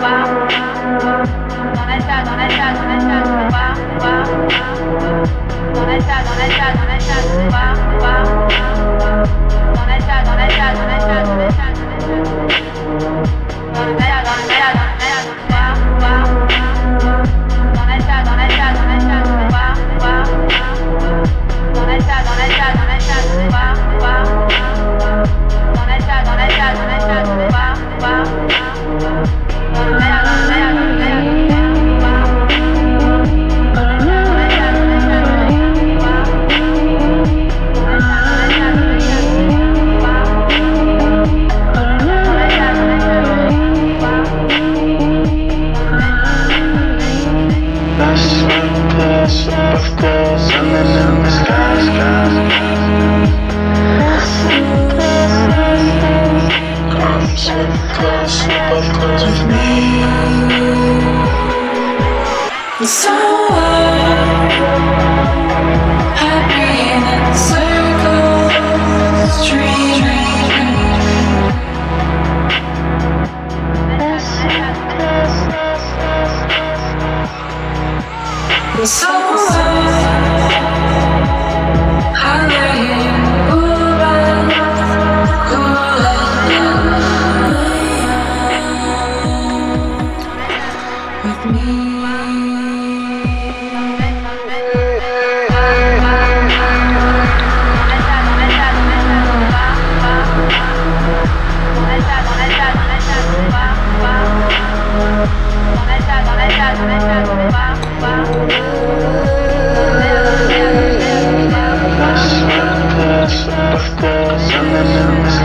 Non è già, non è già, non è già. close, nobody close with me. So in circles. So.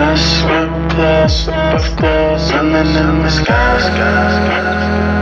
Let's swim close, above close, and then in the sky, sky, sky.